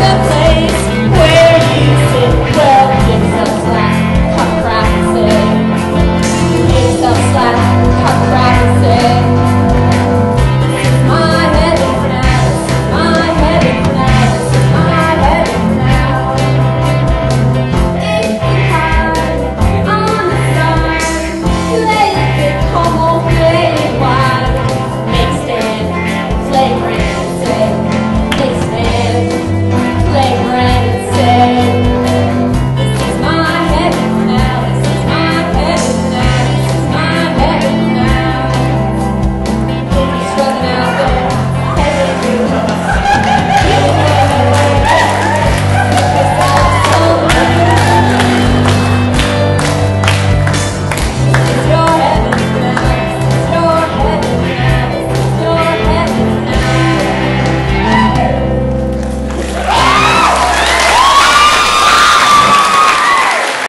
the place.